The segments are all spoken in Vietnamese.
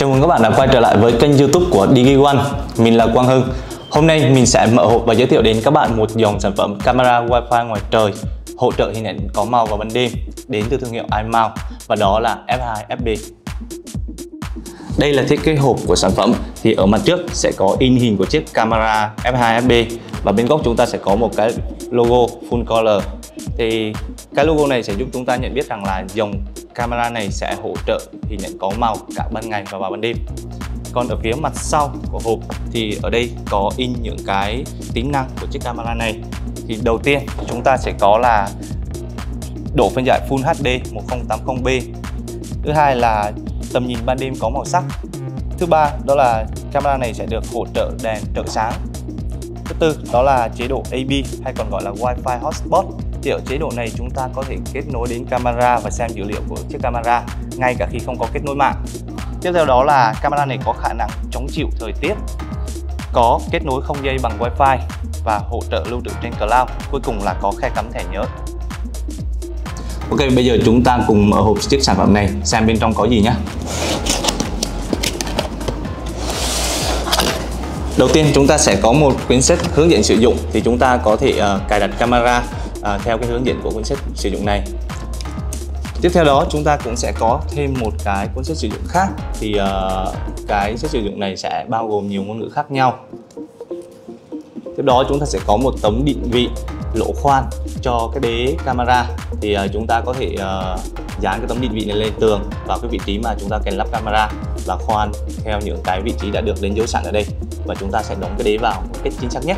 Chào mừng các bạn đã quay trở lại với kênh youtube của DigiOne Mình là Quang Hưng. Hôm nay mình sẽ mở hộp và giới thiệu đến các bạn một dòng sản phẩm camera wifi ngoài trời, hỗ trợ hình ảnh có màu vào ban đêm, đến từ thương hiệu iMount và đó là F2FB đây là thiết kế hộp của sản phẩm. Thì ở mặt trước sẽ có in hình của chiếc camera F2FB và bên góc chúng ta sẽ có một cái logo full color. Thì cái logo này sẽ giúp chúng ta nhận biết rằng là dòng camera này sẽ hỗ trợ hình ảnh có màu cả ban ngày và vào ban đêm. Còn ở phía mặt sau của hộp thì ở đây có in những cái tính năng của chiếc camera này. Thì đầu tiên chúng ta sẽ có là độ phân giải Full HD 1080p thứ hai là tầm nhìn ban đêm có màu sắc. Thứ ba, đó là camera này sẽ được hỗ trợ đèn trợ sáng. Thứ tư, đó là chế độ AB hay còn gọi là Wi-Fi hotspot thì ở chế độ này chúng ta có thể kết nối đến camera và xem dữ liệu của chiếc camera ngay cả khi không có kết nối mạng. Tiếp theo đó là camera này có khả năng chống chịu thời tiết có kết nối không dây bằng Wi-Fi và hỗ trợ lưu trữ trên cloud cuối cùng là có khe cắm thẻ nhớ. Ok bây giờ chúng ta cùng mở hộp chiếc sản phẩm này xem bên trong có gì nhé Đầu tiên chúng ta sẽ có một quyển sách hướng dẫn sử dụng thì chúng ta có thể uh, cài đặt camera à, theo cái hướng dẫn của cuốn sách sử dụng này. Tiếp theo đó chúng ta cũng sẽ có thêm một cái cuốn sách sử dụng khác. Thì uh, cái sách sử dụng này sẽ bao gồm nhiều ngôn ngữ khác nhau. Tiếp đó chúng ta sẽ có một tấm định vị lỗ khoan cho cái đế camera. Thì uh, chúng ta có thể uh, dán cái tấm định vị này lên tường vào cái vị trí mà chúng ta cần lắp camera và khoan theo những cái vị trí đã được đánh dấu sẵn ở đây. Và chúng ta sẽ đóng cái đế vào một cách chính xác nhất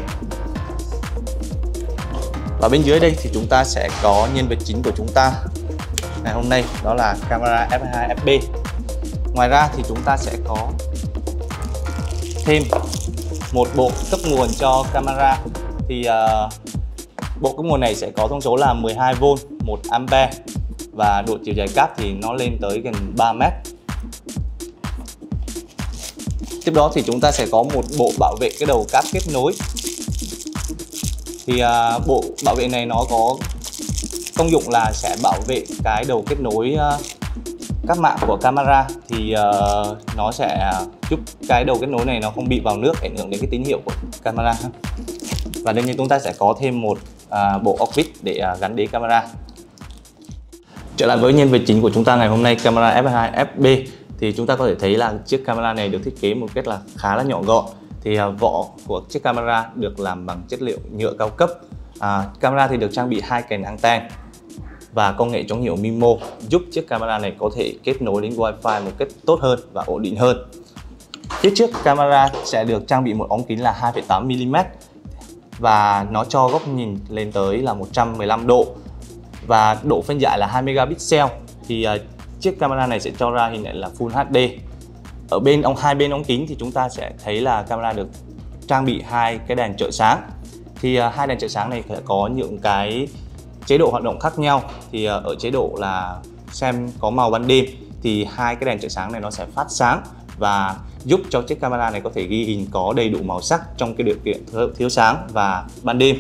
và bên dưới đây thì chúng ta sẽ có nhân vật chính của chúng ta. Ngày hôm nay đó là camera F2 FB ngoài ra thì chúng ta sẽ có thêm một bộ cấp nguồn cho camera. Thì uh, bộ cấp nguồn này sẽ có thông số là 12V 1 A và độ chiều dài cáp thì nó lên tới gần 3 mét. Tiếp đó thì chúng ta sẽ có một bộ bảo vệ cái đầu cáp kết nối thì uh, bộ bảo vệ này nó có công dụng là sẽ bảo vệ cái đầu kết nối uh, các mạng của camera. Thì uh, nó sẽ giúp cái đầu kết nối này nó không bị vào nước ảnh hưởng đến cái tín hiệu của camera. Và đương nhiên chúng ta sẽ có thêm một uh, bộ Orbit để uh, gắn đế camera. Trở lại với nhân vật chính của chúng ta ngày hôm nay camera F2 FB thì chúng ta có thể thấy là chiếc camera này được thiết kế một cách là khá là nhỏ gọn thì uh, vỏ của chiếc camera được làm bằng chất liệu nhựa cao cấp à, camera thì được trang bị hai kèn anten và công nghệ chống hiệu MIMO giúp chiếc camera này có thể kết nối đến Wi-Fi một cách tốt hơn và ổn định hơn. Phía trước camera sẽ được trang bị một ống kính là 2,8mm và nó cho góc nhìn lên tới là 115 độ và độ phân giải là 2 megapixel thì uh, chiếc camera này sẽ cho ra hình ảnh là Full HD. Ở bên ống hai bên ống kính thì chúng ta sẽ thấy là camera được trang bị hai cái đèn trợ sáng. Thì uh, hai đèn trợ sáng này sẽ có những cái chế độ hoạt động khác nhau. Thì à, ở chế độ là xem có màu ban đêm thì hai cái đèn trợ sáng này nó sẽ phát sáng và giúp cho chiếc camera này có thể ghi hình có đầy đủ màu sắc trong cái điều kiện thiếu sáng và ban đêm.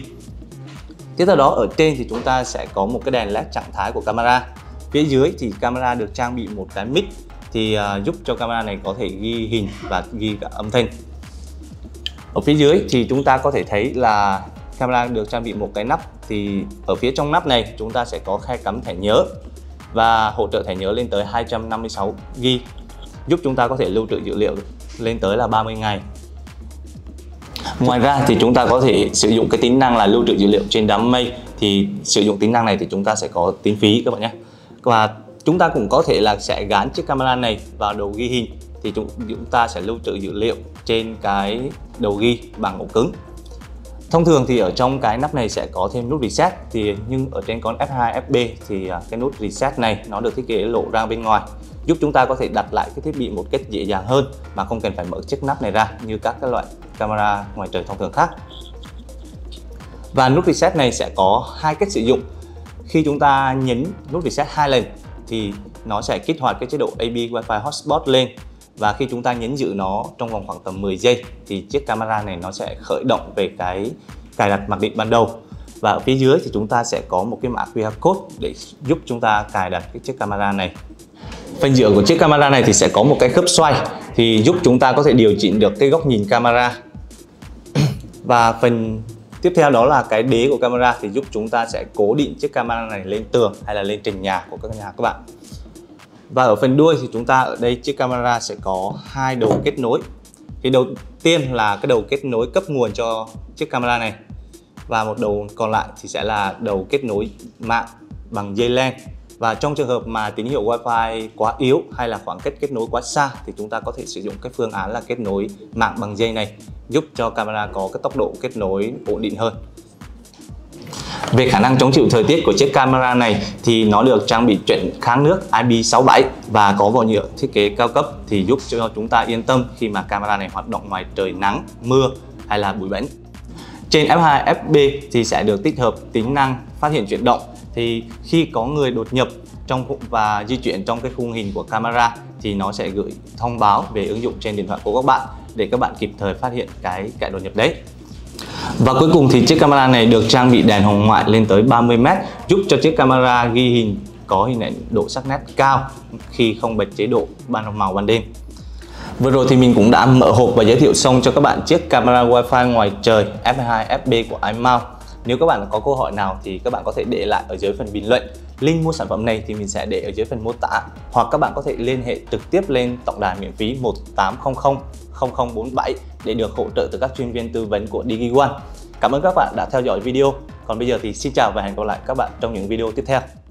Tiếp theo đó ở trên thì chúng ta sẽ có một cái đèn led trạng thái của camera. Phía dưới thì camera được trang bị một cái mic thì uh, giúp cho camera này có thể ghi hình và ghi cả âm thanh. Ở phía dưới thì chúng ta có thể thấy là camera được trang bị một cái nắp. Thì ở phía trong nắp này chúng ta sẽ có khe cắm thẻ nhớ và hỗ trợ thẻ nhớ lên tới 256 GB giúp chúng ta có thể lưu trữ dữ liệu lên tới là 30 ngày. Ngoài ra thì chúng ta có thể sử dụng cái tính năng là lưu trữ dữ liệu trên đám mây. Thì sử dụng tính năng này thì chúng ta sẽ có tính phí các bạn nhé. Và chúng ta cũng có thể là sẽ gắn chiếc camera này vào đầu ghi hình thì chúng, chúng ta sẽ lưu trữ dữ liệu trên cái đầu ghi bằng ổ cứng Thông thường thì ở trong cái nắp này sẽ có thêm nút reset thì nhưng ở trên con F2 FB thì à, cái nút reset này nó được thiết kế lộ ra bên ngoài giúp chúng ta có thể đặt lại cái thiết bị một cách dễ dàng hơn mà không cần phải mở chiếc nắp này ra như các cái loại camera ngoài trời thông thường khác. Và nút reset này sẽ có hai cách sử dụng. Khi chúng ta nhấn nút reset hai lần thì nó sẽ kích hoạt cái chế độ AB Wi-Fi hotspot lên. Và khi chúng ta nhấn giữ nó trong vòng khoảng tầm 10 giây, thì chiếc camera này nó sẽ khởi động về cái cài đặt mặc định ban đầu. Và ở phía dưới thì chúng ta sẽ có một cái mã QR code để giúp chúng ta cài đặt cái chiếc camera này. Phần giữa của chiếc camera này thì sẽ có một cái khớp xoay, thì giúp chúng ta có thể điều chỉnh được cái góc nhìn camera. Và phần tiếp theo đó là cái đế của camera thì giúp chúng ta sẽ cố định chiếc camera này lên tường hay là lên trần nhà của các nhà các bạn. Và ở phần đuôi thì chúng ta ở đây chiếc camera sẽ có hai đầu kết nối. Cái đầu tiên là cái đầu kết nối cấp nguồn cho chiếc camera này và một đầu còn lại thì sẽ là đầu kết nối mạng bằng dây len và trong trường hợp mà tín hiệu Wi-Fi quá yếu hay là khoảng cách kết nối quá xa thì chúng ta có thể sử dụng cái phương án là kết nối mạng bằng dây này giúp cho camera có cái tốc độ kết nối ổn định hơn. Về khả năng chống chịu thời tiết của chiếc camera này thì nó được trang bị chuyện kháng nước IP67 và có vỏ nhựa thiết kế cao cấp thì giúp cho chúng ta yên tâm khi mà camera này hoạt động ngoài trời nắng, mưa hay là bụi bẩn. Trên F2 FB thì sẽ được tích hợp tính năng phát hiện chuyển động thì khi có người đột nhập trong và di chuyển trong cái khung hình của camera thì nó sẽ gửi thông báo về ứng dụng trên điện thoại của các bạn để các bạn kịp thời phát hiện cái kẻ đột nhập đấy. Và cuối cùng thì chiếc camera này được trang bị đèn hồng ngoại lên tới 30m giúp cho chiếc camera ghi hình có hình ảnh độ sắc nét cao khi không bật chế độ ban màu ban đêm. Vừa rồi thì mình cũng đã mở hộp và giới thiệu xong cho các bạn chiếc camera wifi ngoài trời F2 FB của iMount. Nếu các bạn có câu hỏi nào thì các bạn có thể để lại ở dưới phần bình luận. Link mua sản phẩm này thì mình sẽ để ở dưới phần mô tả hoặc các bạn có thể liên hệ trực tiếp lên tổng đài miễn phí 1800 0047 để được hỗ trợ từ các chuyên viên tư vấn của DigiOne. Cảm ơn các bạn đã theo dõi video. Còn bây giờ thì xin chào và hẹn gặp lại các bạn trong những video tiếp theo.